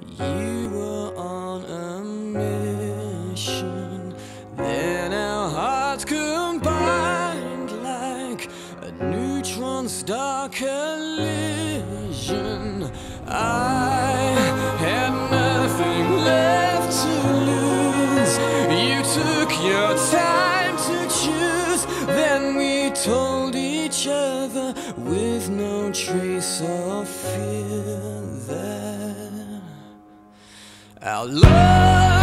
You were on a mission. Then our hearts combined like a neutron star collision. I had nothing left to lose. You took your time to choose. Then we told each other with no trace of fear that our love.